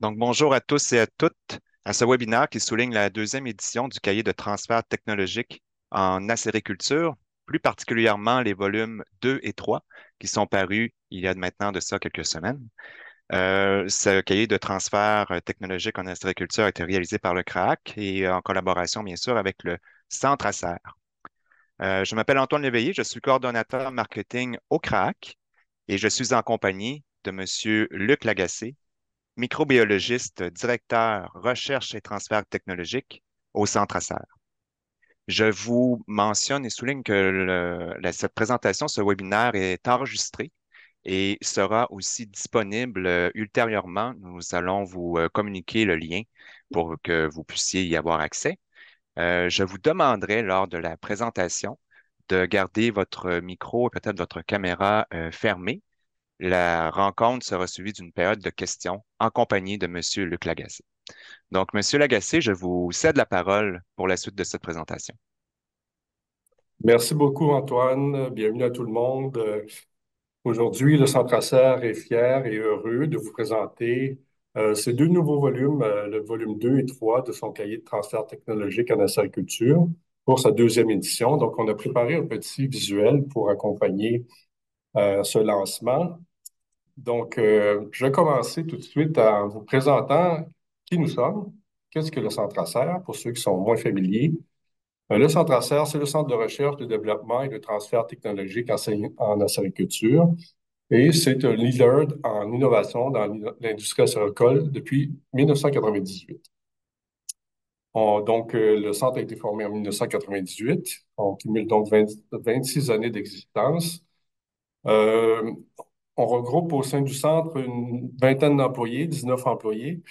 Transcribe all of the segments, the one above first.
Donc, bonjour à tous et à toutes à ce webinaire qui souligne la deuxième édition du cahier de transfert technologique en acériculture, plus particulièrement les volumes 2 et 3 qui sont parus il y a maintenant de ça quelques semaines. Euh, ce cahier de transfert technologique en acériculture a été réalisé par le CRAC et en collaboration, bien sûr, avec le Centre ACER. Euh, je m'appelle Antoine Léveillé, je suis coordonnateur marketing au CRAC et je suis en compagnie de M. Luc Lagacé, microbiologiste, directeur recherche et transfert technologique au Centre ACER. Je vous mentionne et souligne que cette présentation, ce webinaire est enregistré et sera aussi disponible euh, ultérieurement. Nous allons vous euh, communiquer le lien pour que vous puissiez y avoir accès. Euh, je vous demanderai lors de la présentation de garder votre micro et peut-être votre caméra fermée la rencontre sera suivie d'une période de questions en compagnie de M. Luc Lagacé. Donc, M. Lagacé, je vous cède la parole pour la suite de cette présentation. Merci beaucoup, Antoine. Bienvenue à tout le monde. Aujourd'hui, le Centre Acer est fier et heureux de vous présenter euh, ces deux nouveaux volumes, euh, le volume 2 et 3 de son cahier de transfert technologique en acériculture pour sa deuxième édition. Donc, on a préparé un petit visuel pour accompagner ce lancement. Donc, euh, je vais commencer tout de suite en vous présentant qui nous sommes, qu'est-ce que le Centre ACER, pour ceux qui sont moins familiers. Euh, le Centre ACER, c'est le Centre de recherche, de développement et de transfert technologique en, acériculture. Et c'est un leader en innovation dans l'industrie acéricole depuis 1998. donc, le centre a été formé en 1998. On cumule donc 26 années d'existence. Euh, on regroupe au sein du centre une vingtaine d'employés, 19 employés,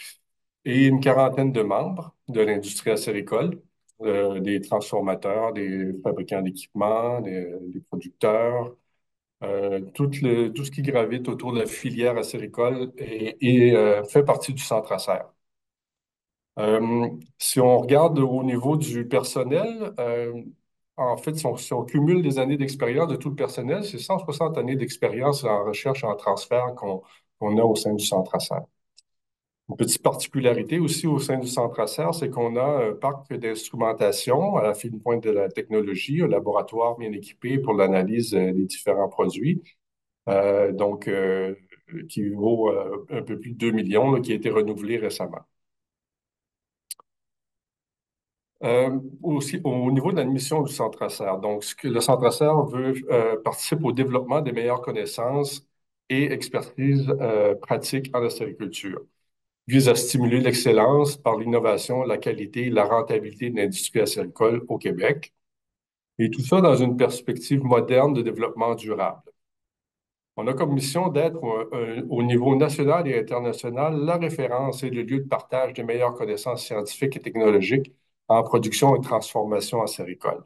et une quarantaine de membres de l'industrie acéricole, euh, des transformateurs, des fabricants d'équipements, des, producteurs, euh, tout, ce qui gravite autour de la filière acéricole et, fait partie du centre Acer. si on regarde au niveau du personnel, en fait, si on, cumule les années d'expérience de tout le personnel, c'est 160 années d'expérience en recherche et en transfert qu'on a au sein du Centre ACER. Une petite particularité aussi au sein du Centre ACER, c'est qu'on a un parc d'instrumentation à la fine pointe de la technologie, un laboratoire bien équipé pour l'analyse euh, des différents produits, euh, donc euh, qui vaut un peu plus de 2 millions, qui a été renouvelé récemment. Euh, aussi, au niveau de la mission du Centre ACER, donc le Centre ACER veut euh, participer au développement des meilleures connaissances et expertise euh, pratique en acériculture. vise à stimuler l'excellence par l'innovation, la qualité et la rentabilité de l'industrie acéricole au Québec. Et tout ça dans une perspective moderne de développement durable. On a comme mission d'être au niveau national et international la référence et le lieu de partage des meilleures connaissances scientifiques et technologiques en production et transformation acéricole.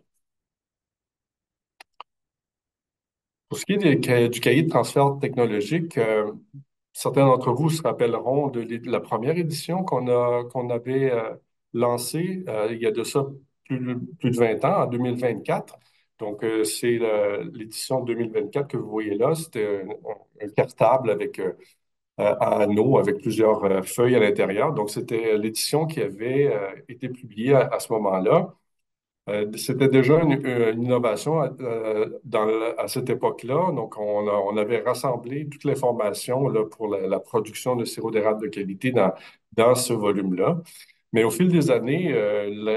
Pour ce qui est du cahier de transfert technologique, euh, certains d'entre vous se rappelleront de, la première édition qu'on avait euh, lancée euh, il y a de ça plus, de 20 ans, en 2024. Donc, c'est l'édition 2024 que vous voyez là. C'était un, cartable avec un anneau avec plusieurs feuilles à l'intérieur. Donc, c'était l'édition qui avait été publiée à, ce moment-là. C'était déjà une, innovation à cette époque-là. Donc, on, avait rassemblé toute l'information pour la, production de sirop d'érable de qualité dans, ce volume-là. Mais au fil des années,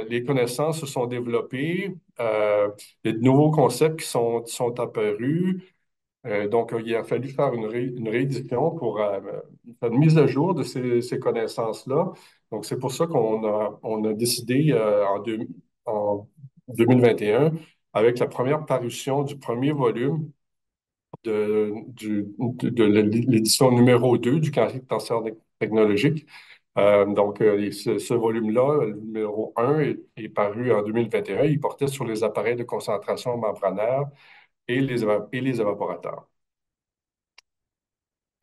les connaissances se sont développées, de nouveaux concepts qui sont apparus, euh, donc, il a fallu faire une, réédition pour euh, une mise à jour de ces, connaissances-là. Donc, c'est pour ça qu'on a, décidé euh, en, en 2021, avec la première parution du premier volume de, l'édition numéro 2 du cancer technologique. donc, ce, volume-là, numéro 1, est, est, paru en 2021. Il portait sur les appareils de concentration membranaire et les, et les évaporateurs.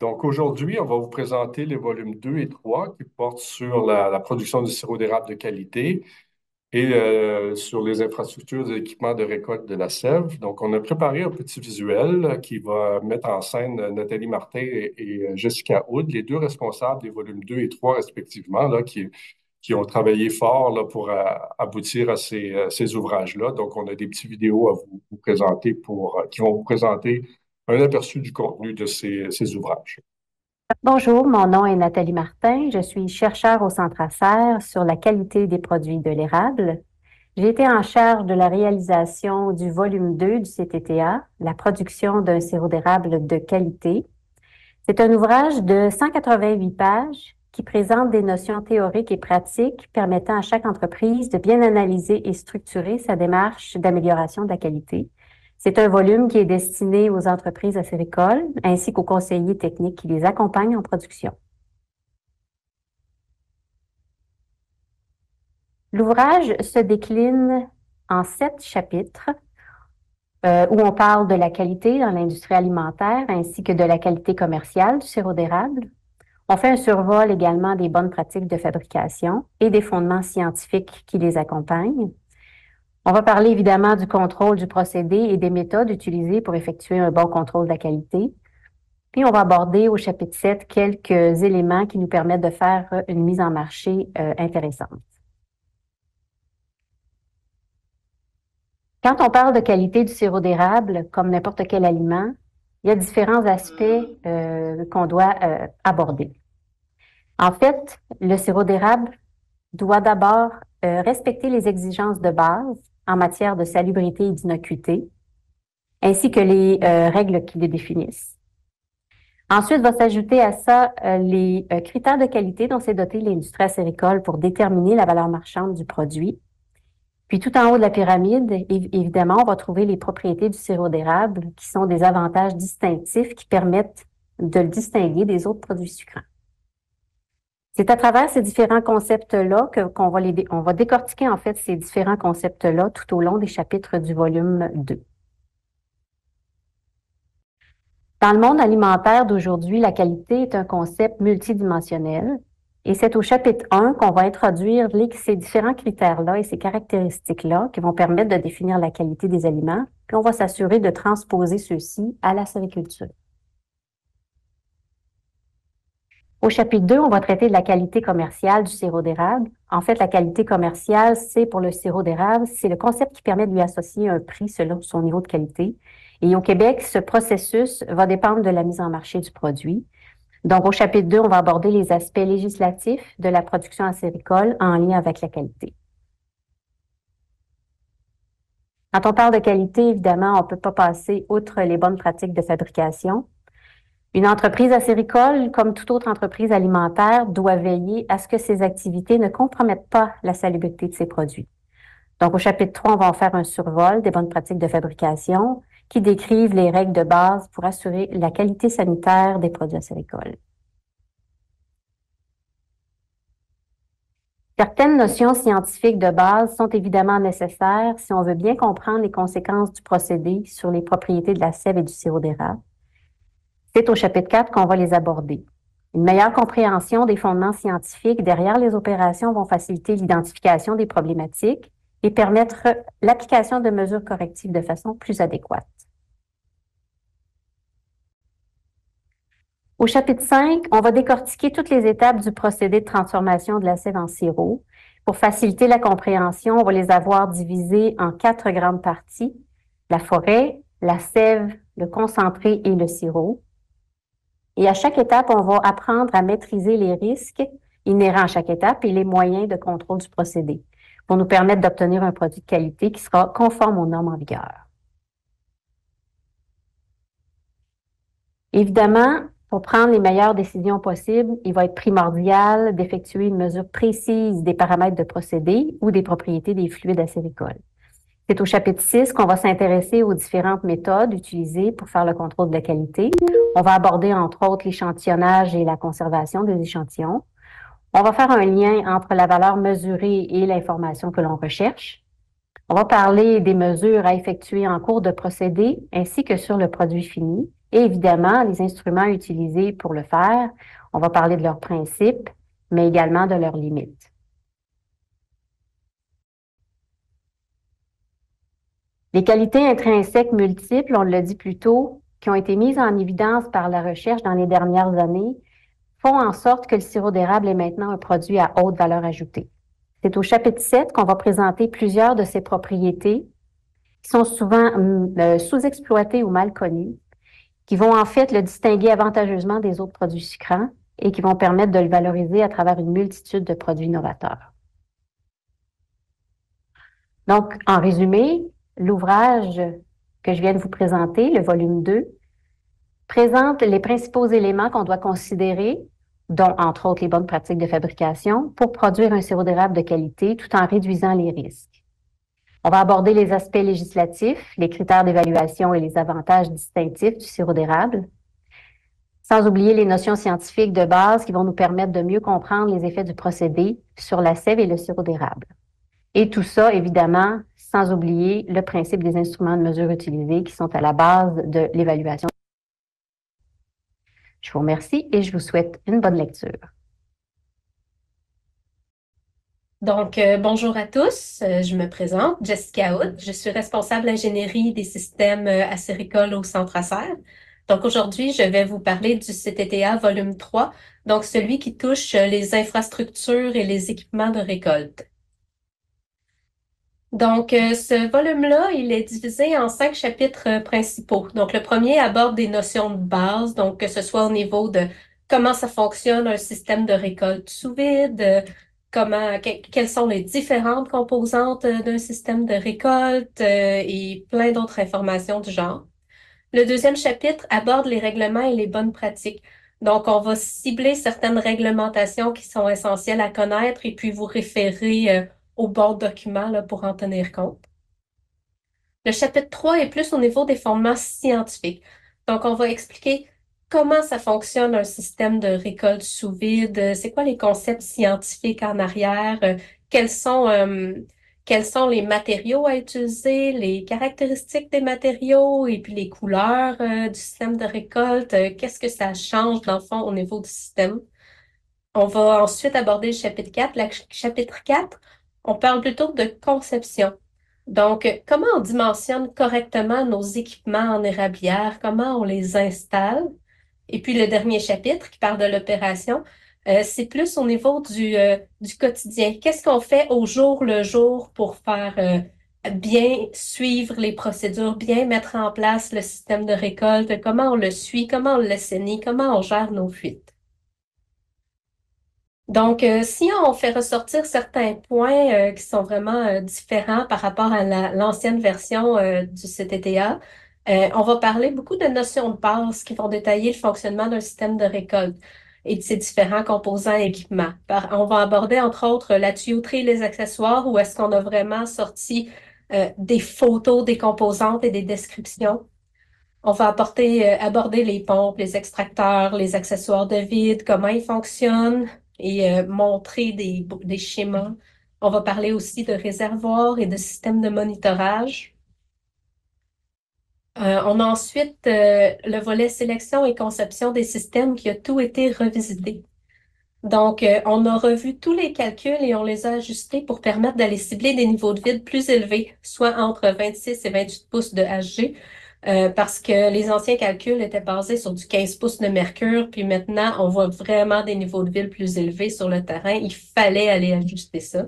Donc aujourd'hui, on va vous présenter les volumes 2 et 3 qui portent sur la, production du sirop d'érable de qualité. et euh, sur les infrastructures et équipements de récolte de la sève. Donc, on a préparé un petit visuel qui va mettre en scène Nathalie Martin et, Jessica Houd, les deux responsables des volumes 2 et 3 respectivement, là, qui, qui ont travaillé fort pour aboutir à ces, ces ouvrages-là. Donc, on a des petites vidéos à vous, présenter pour, qui vont vous présenter un aperçu du contenu de ces, ces ouvrages. Bonjour, mon nom est Nathalie Martin. Je suis chercheure au Centre Affaires sur la qualité des produits de l'érable. J'ai été en charge de la réalisation du volume 2 du CTTA, la production d'un sirop d'érable de qualité. C'est un ouvrage de 188 pages qui présente des notions théoriques et pratiques permettant à chaque entreprise de bien analyser et structurer sa démarche d'amélioration de la qualité c'est un volume qui est destiné aux entreprises acéricoles ainsi qu'aux conseillers techniques qui les accompagnent en production. L'ouvrage se décline en sept chapitres euh, où on parle de la qualité dans l'industrie alimentaire ainsi que de la qualité commerciale du sirop d'érable. On fait un survol également des bonnes pratiques de fabrication et des fondements scientifiques qui les accompagnent. On va parler évidemment du contrôle du procédé et des méthodes utilisées pour effectuer un bon contrôle de la qualité. Puis on va aborder au chapitre 7 quelques éléments qui nous permettent de faire une mise en marché euh, intéressante. Quand on parle de qualité du sirop d'érable, comme n'importe quel aliment, il y a différents aspects euh, qu'on doit euh, aborder. En fait, le sirop d'érable doit d'abord respecter les exigences de base en matière de salubrité et d'innocuité, ainsi que les euh, règles qui les définissent. Ensuite, va s'ajouter à ça euh, les euh, critères de qualité dont s'est dotée l'industrie acéricole pour déterminer la valeur marchande du produit. Puis tout en haut de la pyramide, évidemment, on va trouver les propriétés du sirop d'érable qui sont des avantages distinctifs qui permettent de le distinguer des autres produits sucrants. C'est à travers ces différents concepts-là qu'on va va décortiquer en fait ces différents concepts-là tout au long des chapitres du volume 2. Dans le monde alimentaire d'aujourd'hui, la qualité est un concept multidimensionnel et c'est au chapitre 1 qu'on va introduire ces différents critères-là et ces caractéristiques-là qui vont permettre de définir la qualité des aliments, puis on va s'assurer de transposer ceux-ci à la sériculture. Au chapitre 2, on va traiter de la qualité commerciale du sirop d'érable. En fait, la qualité commerciale, c'est pour le sirop d'érable, c'est le concept qui permet de lui associer un prix selon son niveau de qualité. Et au Québec, ce processus va dépendre de la mise en marché du produit. Donc, au chapitre 2, on va aborder les aspects législatifs de la production acéricole en lien avec la qualité. Quand on parle de qualité, évidemment, on ne peut pas passer outre les bonnes pratiques de fabrication. Une entreprise acéricole, comme toute autre entreprise alimentaire, doit veiller à ce que ses activités ne compromettent pas la salubrité de ses produits. Donc, au chapitre 3, on va en faire un survol des bonnes pratiques de fabrication qui décrivent les règles de base pour assurer la qualité sanitaire des produits acéricoles. Certaines notions scientifiques de base sont évidemment nécessaires si on veut bien comprendre les conséquences du procédé sur les propriétés de la sève et du sirop d'érable. C'est au chapitre 4 qu'on va les aborder. Une meilleure compréhension des fondements scientifiques derrière les opérations vont faciliter l'identification des problématiques et permettre l'application de mesures correctives de façon plus adéquate. Au chapitre 5, on va décortiquer toutes les étapes du procédé de transformation de la sève en sirop. Pour faciliter la compréhension, on va les avoir divisées en quatre grandes parties, la forêt, la sève, le concentré et le sirop. Et à chaque étape, on va apprendre à maîtriser les risques inhérents à chaque étape et les moyens de contrôle du procédé pour nous permettre d'obtenir un produit de qualité qui sera conforme aux normes en vigueur. Évidemment, pour prendre les meilleures décisions possibles, il va être primordial d'effectuer une mesure précise des paramètres de procédé ou des propriétés des fluides acéricoles. C'est au chapitre 6 qu'on va s'intéresser aux différentes méthodes utilisées pour faire le contrôle de la qualité. On va aborder entre autres l'échantillonnage et la conservation des échantillons. On va faire un lien entre la valeur mesurée et l'information que l'on recherche. On va parler des mesures à effectuer en cours de procédé ainsi que sur le produit fini et évidemment les instruments utilisés pour le faire. On va parler de leurs principes, mais également de leurs limites. Les qualités intrinsèques multiples, on l'a dit plus tôt, qui ont été mises en évidence par la recherche dans les dernières années, font en sorte que le sirop d'érable est maintenant un produit à haute valeur ajoutée. C'est au chapitre 7 qu'on va présenter plusieurs de ses propriétés qui sont souvent hum, euh, sous-exploitées ou mal connues, qui vont en fait le distinguer avantageusement des autres produits sucrants et qui vont permettre de le valoriser à travers une multitude de produits novateurs. Donc, en résumé, l'ouvrage que je viens de vous présenter, le volume 2, présente les principaux éléments qu'on doit considérer, dont entre autres les bonnes pratiques de fabrication, pour produire un sirop d'érable de qualité tout en réduisant les risques. On va aborder les aspects législatifs, les critères d'évaluation et les avantages distinctifs du sirop d'érable, sans oublier les notions scientifiques de base qui vont nous permettre de mieux comprendre les effets du procédé sur la sève et le sirop d'érable. Et tout ça, évidemment, sans oublier le principe des instruments de mesure utilisés qui sont à la base de l'évaluation. Je vous remercie et je vous souhaite une bonne lecture. Donc, euh, bonjour à tous. Euh, je me présente, Jessica Hood. Je suis responsable ingénierie des systèmes euh, acéricoles au Centre Acer. Donc, aujourd'hui, je vais vous parler du CTTA volume 3, donc celui qui touche les infrastructures et les équipements de récolte. Donc, ce volume-là, il est divisé en cinq chapitres principaux. Donc, le premier aborde des notions de base, donc que ce soit au niveau de comment ça fonctionne un système de récolte sous vide, comment, quelles sont les différentes composantes euh, d'un système de récolte euh, et plein d'autres informations du genre. Le deuxième chapitre aborde les règlements et les bonnes pratiques. Donc, on va cibler certaines réglementations qui sont essentielles à connaître et puis vous référer euh, aux bons documents là, pour en tenir compte. Le chapitre 3 est plus au niveau des fondements scientifiques. Donc, on va expliquer comment ça fonctionne un système de récolte sous vide, c'est quoi les concepts scientifiques en arrière, euh, quels sont, euh, quels sont les matériaux à utiliser, les caractéristiques des matériaux et puis les couleurs euh, du système de récolte, qu'est-ce que ça change dans le fond au niveau du système. On va ensuite aborder le chapitre 4. Le chapitre 4, on parle plutôt de conception. Donc, comment on dimensionne correctement nos équipements en érablière, comment on les installe, et puis le dernier chapitre qui parle de l'opération, euh, c'est plus au niveau du, euh, du quotidien. Qu'est-ce qu'on fait au jour le jour pour faire euh, bien suivre les procédures, bien mettre en place le système de récolte, comment on le suit, comment on l'assainit, comment on gère nos fuites? Donc, si on fait ressortir certains points qui sont vraiment différents par rapport à l'ancienne version du CTTA, euh, on va parler beaucoup de notions de base qui vont détailler le fonctionnement d'un système de récolte et de ses différents composants et équipements. on va aborder entre autres la tuyauterie et les accessoires où est-ce qu'on a vraiment sorti euh, des photos des composantes et des descriptions. On va apporter, euh, aborder les pompes, les extracteurs, les accessoires de vide, comment ils fonctionnent et montrer des, schémas. On va parler aussi de réservoirs et de systèmes de monitorage. Euh, on a ensuite euh, le volet sélection et conception des systèmes qui a tout été revisité. Donc, euh, on a revu tous les calculs et on les a ajustés pour permettre d'aller cibler des niveaux de vide plus élevés, soit entre 26 et 28 pouces de HG, parce que les anciens calculs étaient basés sur du 15 pouces de mercure, puis maintenant, on voit vraiment des niveaux de vide plus élevés sur le terrain. Il fallait aller ajuster ça.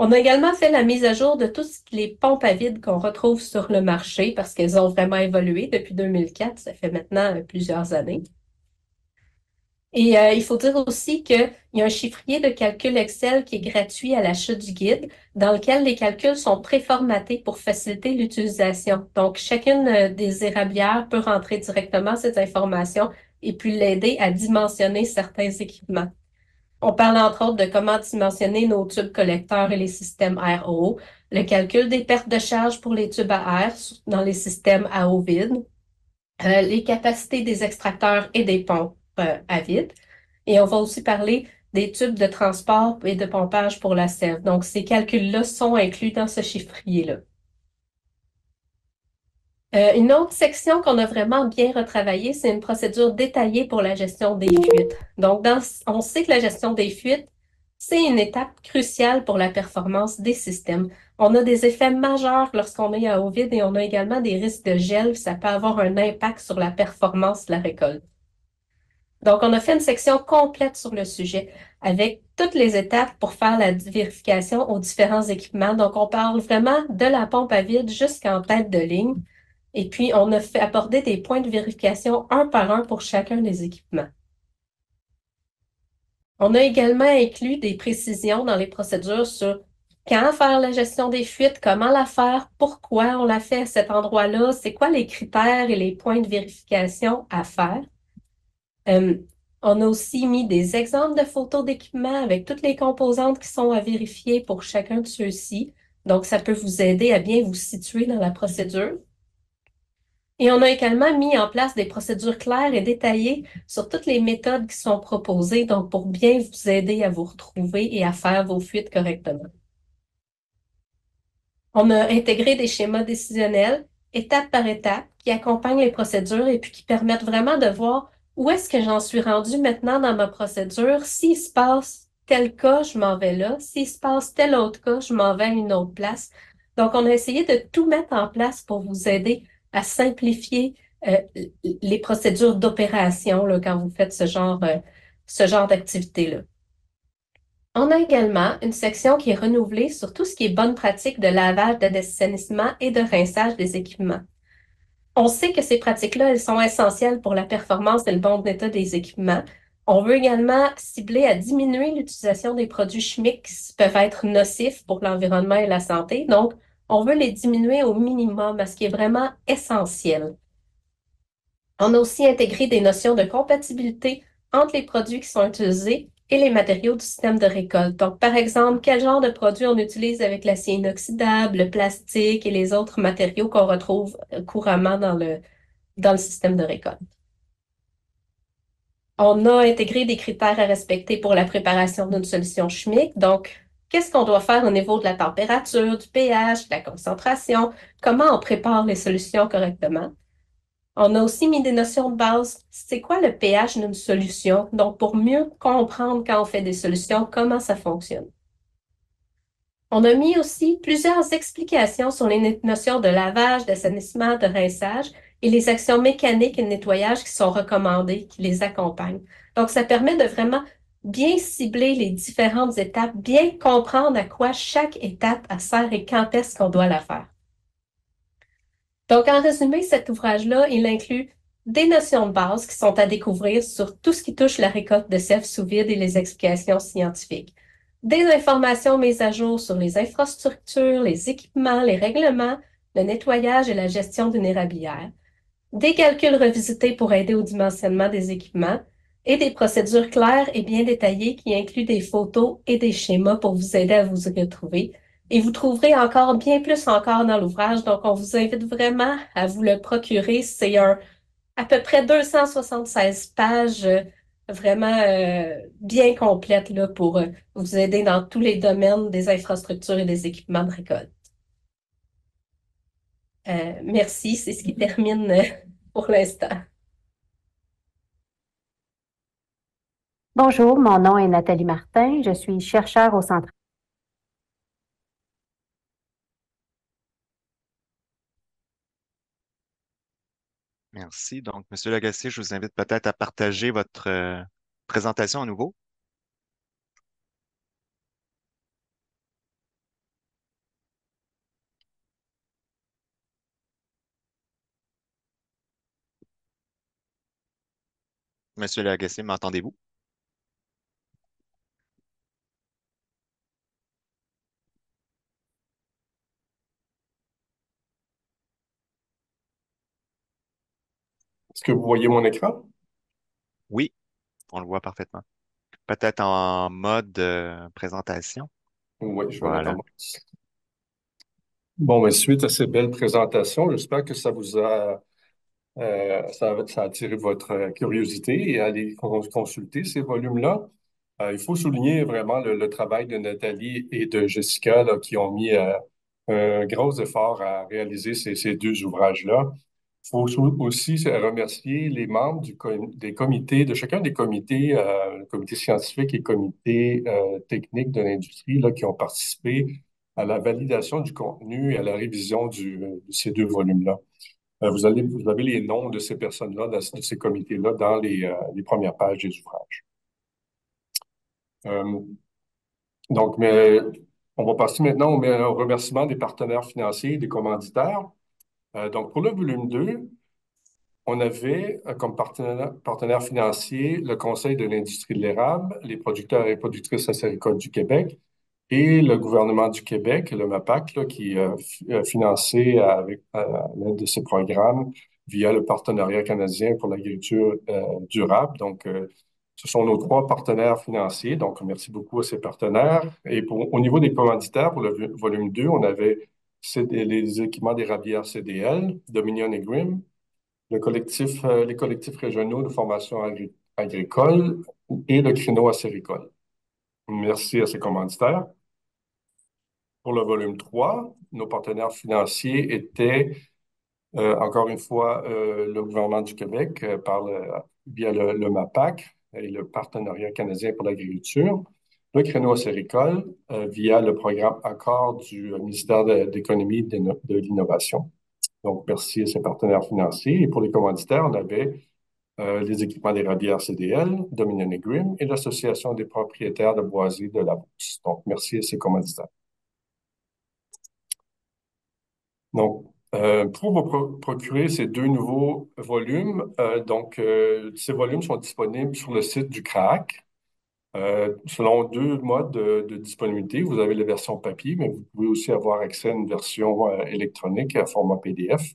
On a également fait la mise à jour de toutes les pompes à vide qu'on retrouve sur le marché parce qu'elles ont vraiment évolué depuis 2004. Ça fait maintenant euh, plusieurs années. Et euh, il faut dire aussi qu'il y a un chiffrier de calcul Excel qui est gratuit à l'achat du guide, dans lequel les calculs sont préformatés pour faciliter l'utilisation. Donc, chacune euh, des érablières peut rentrer directement cette information et puis l'aider à dimensionner certains équipements. On parle entre autres de comment dimensionner nos tubes collecteurs et les systèmes RO, le calcul des pertes de charge pour les tubes à air dans les systèmes à eau vide, euh, les capacités des extracteurs et des pompes euh, à vide. Et on va aussi parler des tubes de transport et de pompage pour la sève. Donc, ces calculs-là sont inclus dans ce chiffrier-là. Euh, une autre section qu'on a vraiment bien retravaillée, c'est une procédure détaillée pour la gestion des fuites. Donc, on sait que la gestion des fuites, c'est une étape cruciale pour la performance des systèmes. On a des effets majeurs lorsqu'on est à eau vide et on a également des risques de gel. Ça peut avoir un impact sur la performance de la récolte. Donc, on a fait une section complète sur le sujet avec toutes les étapes pour faire la vérification aux différents équipements. Donc, on parle vraiment de la pompe à vide jusqu'en tête de ligne. Et puis, on a fait aborder des points de vérification un par un pour chacun des équipements. On a également inclus des précisions dans les procédures sur quand faire la gestion des fuites, comment la faire, pourquoi on la fait à cet endroit-là, c'est quoi les critères et les points de vérification à faire. Euh, on a aussi mis des exemples de photos d'équipement avec toutes les composantes qui sont à vérifier pour chacun de ceux-ci. Donc, ça peut vous aider à bien vous situer dans la procédure. Et on a également mis en place des procédures claires et détaillées sur toutes les méthodes qui sont proposées, donc pour bien vous aider à vous retrouver et à faire vos fuites correctement. On a intégré des schémas décisionnels, étape par étape, qui accompagnent les procédures et puis qui permettent vraiment de voir où est-ce que j'en suis rendu maintenant dans ma procédure? S'il se passe tel cas, je m'en vais là. S'il se passe tel autre cas, je m'en vais à une autre place. Donc, on a essayé de tout mettre en place pour vous aider à simplifier euh, les procédures d'opération quand vous faites ce genre, euh, ce genre d'activité-là. On a également une section qui est renouvelée sur tout ce qui est bonne pratique de lavage, d'assainissement et de rinçage des équipements. On sait que ces pratiques-là, elles sont essentielles pour la performance et le bon état des équipements. On veut également cibler à diminuer l'utilisation des produits chimiques qui peuvent être nocifs pour l'environnement et la santé. Donc, on veut les diminuer au minimum à ce qui est vraiment essentiel. On a aussi intégré des notions de compatibilité entre les produits qui sont utilisés et les matériaux du système de récolte. Donc, par exemple, quel genre de produits on utilise avec l'acier inoxydable, le plastique et les autres matériaux qu'on retrouve couramment dans le, dans le système de récolte? On a intégré des critères à respecter pour la préparation d'une solution chimique. Donc, Qu'est-ce qu'on doit faire au niveau de la température, du pH, de la concentration? Comment on prépare les solutions correctement? On a aussi mis des notions de base. C'est quoi le pH d'une solution? Donc, pour mieux comprendre quand on fait des solutions, comment ça fonctionne. On a mis aussi plusieurs explications sur les notions de lavage, d'assainissement, de rinçage et les actions mécaniques et de nettoyage qui sont recommandées, qui les accompagnent. Donc, ça permet de vraiment bien cibler les différentes étapes, bien comprendre à quoi chaque étape sert et quand est-ce qu'on doit la faire. Donc, en résumé, cet ouvrage-là, il inclut des notions de base qui sont à découvrir sur tout ce qui touche la récolte de sève sous vide et les explications scientifiques. Des informations mises à jour sur les infrastructures, les équipements, les règlements, le nettoyage et la gestion d'une érablière. Des calculs revisités pour aider au dimensionnement des équipements et des procédures claires et bien détaillées qui incluent des photos et des schémas pour vous aider à vous y retrouver. Et vous trouverez encore bien plus encore dans l'ouvrage, donc on vous invite vraiment à vous le procurer. C'est un à peu près 276 pages euh, vraiment euh, bien complètes là, pour euh, vous aider dans tous les domaines des infrastructures et des équipements de récolte. merci, c'est ce qui termine pour l'instant. Bonjour, mon nom est Nathalie Martin. Je suis chercheure au Centre Merci. Donc, Monsieur Lagacé, je vous invite peut-être à partager votre euh, présentation à nouveau. Monsieur Lagacé, m'entendez-vous? Est-ce que vous voyez mon écran? Oui, on le voit parfaitement. Peut-être en mode euh, présentation. Oui, je vais voilà. Bon, mais suite à ces belles présentations, j'espère que ça vous a, euh, ça, a attiré votre curiosité et aller consulter ces volumes-là. Euh, il faut souligner vraiment le, travail de Nathalie et de Jessica qui ont mis un gros effort à réaliser ces deux ouvrages-là faut aussi remercier les membres des comités, de chacun des comités, euh, le comité scientifique et le comité euh, technique de l'industrie, qui ont participé à la validation du contenu et à la révision du, de ces deux volumes-là. Euh, vous, vous avez les noms de ces personnes-là, de, ces comités-là, dans les, euh, les, premières pages des ouvrages. Euh, donc, mais on va passer maintenant au, remerciement des partenaires financiers et des commanditaires. Euh, donc, pour le volume 2, on avait euh, comme partenaire, partenaire financier le Conseil de l'industrie de l'érable, les producteurs et productrices acéricoles du Québec et le gouvernement du Québec, le MAPAC, qui a financé avec l'aide de ces programmes via le partenariat canadien pour l'agriculture euh, durable. Donc, ce sont nos trois partenaires financiers. Donc, merci beaucoup à ces partenaires. Et au niveau des commanditaires, pour le volume 2, on avait les équipements des rabières CDL, Dominion et Grimm, le collectif, euh, les collectifs régionaux de formation agricole et le créneau acéricole. Merci à ces commanditaires. Pour le volume 3, nos partenaires financiers étaient, euh, encore une fois, euh, le gouvernement du Québec par le, via le MAPAC et le Partenariat canadien pour l'agriculture, le créneau acéricole euh, via le programme Accord du euh, ministère de, l'économie et de, l'innovation. Donc, merci à ses partenaires financiers. Et pour les commanditaires, on avait euh, les équipements des radières CDL, Dominion et Grimm et l'Association des propriétaires de boisés de la Bourse. Donc, merci à ces commanditaires. Donc, pour vous procurer ces deux nouveaux volumes, donc ces volumes sont disponibles sur le site du CRAC. Euh, selon deux modes de, disponibilité, vous avez la version papier, mais vous pouvez aussi avoir accès à une version euh, électronique à format PDF.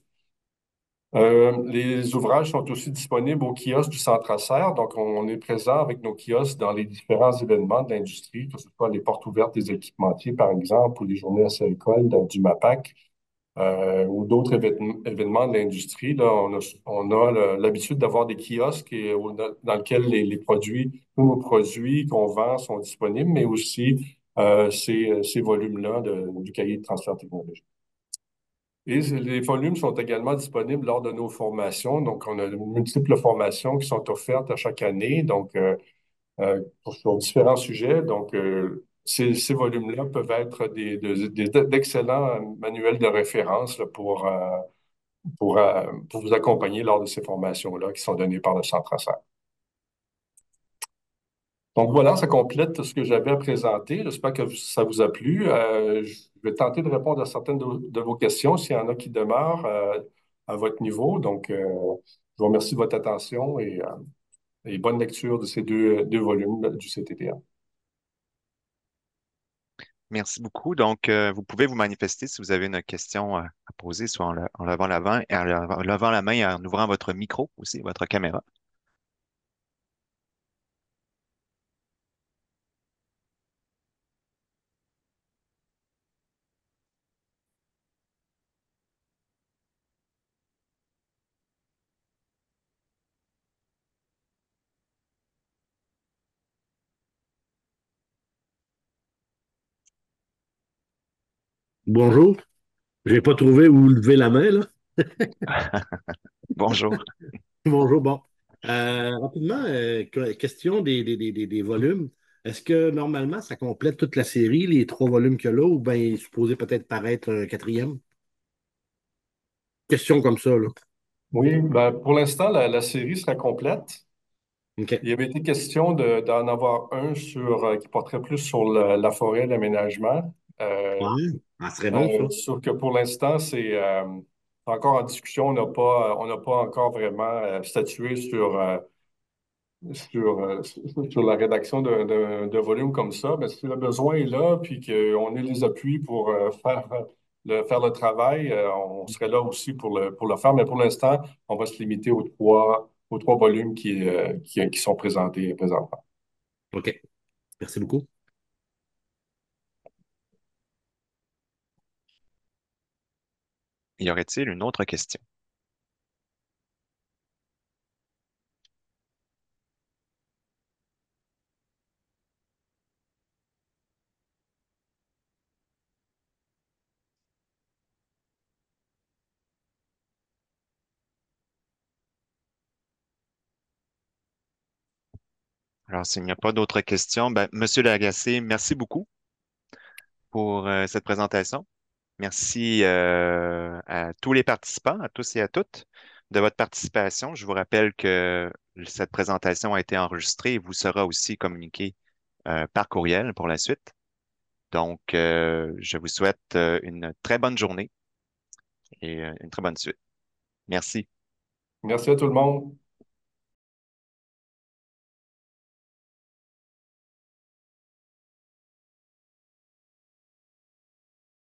Euh, les ouvrages sont aussi disponibles au kiosque du Centre Acer. Donc, on est présent avec nos kiosques dans les différents événements de l'industrie, que ce soit les portes ouvertes des équipementiers, par exemple, ou les journées à école du MAPAC, euh, ou d'autres événements de l'industrie. On a, on a l'habitude d'avoir des kiosques dans lesquels les, produits, tous nos produits qu'on vend sont disponibles, mais aussi euh, ces, volumes-là du cahier de transfert technologique. Et les volumes sont également disponibles lors de nos formations. Donc, on a de multiples formations qui sont offertes à chaque année, donc euh sur différents sujets. Donc, ces, volumes-là peuvent être d'excellents des, manuels de référence pour, euh, euh, pour, vous accompagner lors de ces formations-là qui sont données par le Centre ASSER. Donc voilà, ça complète ce que j'avais à présenter. J'espère que ça vous a plu. Euh, je vais tenter de répondre à certaines de, vos questions s'il y en a qui demeurent à votre niveau. Donc, je vous remercie de votre attention et, et bonne lecture de ces deux, deux volumes du CTTA. Merci beaucoup. Donc, euh, vous pouvez vous manifester si vous avez une question euh, à poser, soit en, levant la main, en levant la main et en ouvrant votre micro aussi, votre caméra. Bonjour. Je n'ai pas trouvé où lever la main, là. Bonjour. Bonjour, bon. Euh, rapidement, euh, question des, des, volumes. Est-ce que normalement, ça complète toute la série, les trois volumes qu'il y a là, ou bien il est supposé peut-être paraître un quatrième? Question comme ça, là. Oui, ben, pour l'instant, la, série sera complète. Il y avait été question d'en avoir un sur, euh, qui porterait plus sur la forêt, l'aménagement. Euh, ah, serait bon, euh, Sauf que pour l'instant, c'est euh, encore en discussion. On n'a pas, on n'a pas encore vraiment statué sur, sur, sur la rédaction d'un volume comme ça. Mais si le besoin est là, puis qu'on ait les appuis pour faire le, faire le travail, on serait là aussi pour le, pour le faire. Mais pour l'instant, on va se limiter aux trois, aux trois volumes qui, qui, qui sont présentés présentement. OK. Merci beaucoup. Y aurait-il une autre question? Alors, s'il n'y a pas d'autres questions, ben, Monsieur Lagacé, merci beaucoup pour euh, cette présentation. Merci euh, à tous les participants, à tous et à toutes de votre participation. Je vous rappelle que cette présentation a été enregistrée et vous sera aussi communiquée euh, par courriel pour la suite. Donc, je vous souhaite une très bonne journée et une très bonne suite. Merci. Merci à tout le monde.